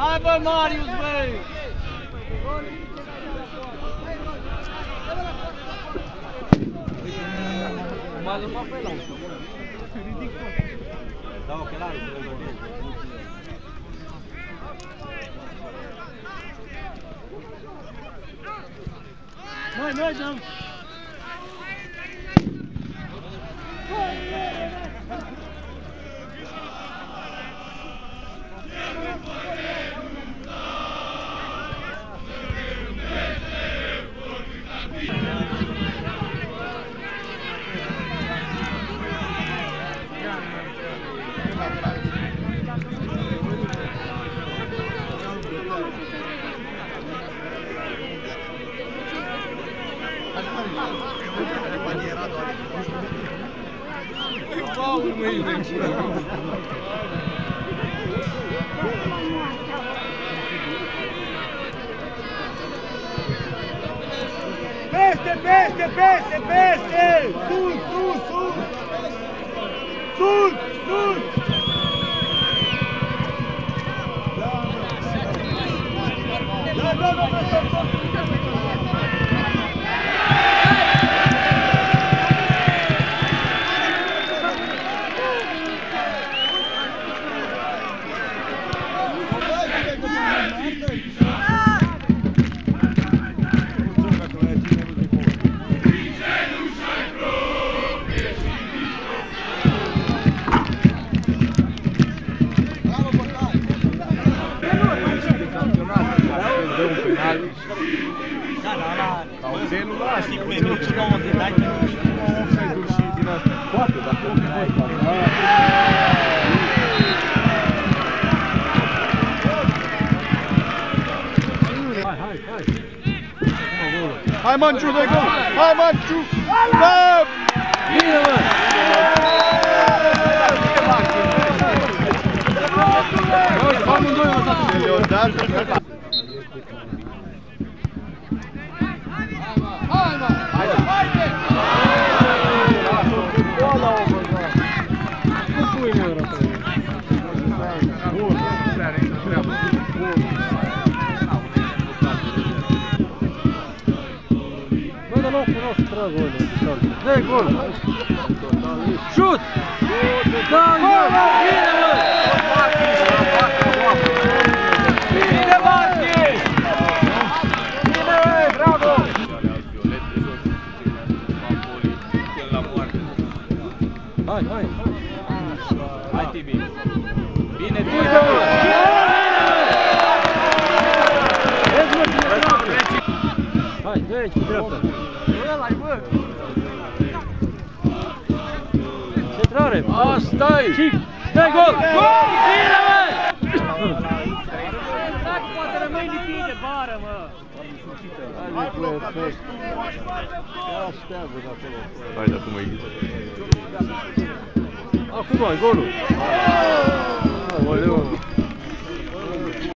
Ave Marius, velho! Mais um papelão. Não, claro, Mãe, não, não. Paul mâine în Peste, peste, peste, peste! Sus, sus, sus! Sus, Da, da, la... La oțelul ăla, știi cum e, Minutul 90, dai minutul. offside-uri și din asta. Poate, dacă nu poate. Hai, hai, hai. Hai, Manciu, dai gol! Hai, Manciu! Da! Bine, mă! Bă, dar nu cunosc trag gol. Dă gol! Șut! Da, gol! Bine, mă! Bine, Martin! Bine, bă, bravo! Hai, hai! Hai, Tibi. Aici, cu dreapta! Ăla-i, bă. Centrare! Asta-i! Și dă gol! Gol! Bine, mă! Poate rămâi lipit de bară, mă. Hai, perfect. Ia steagă de acolo. Hai, de acum e Acum, golul! Aoleu!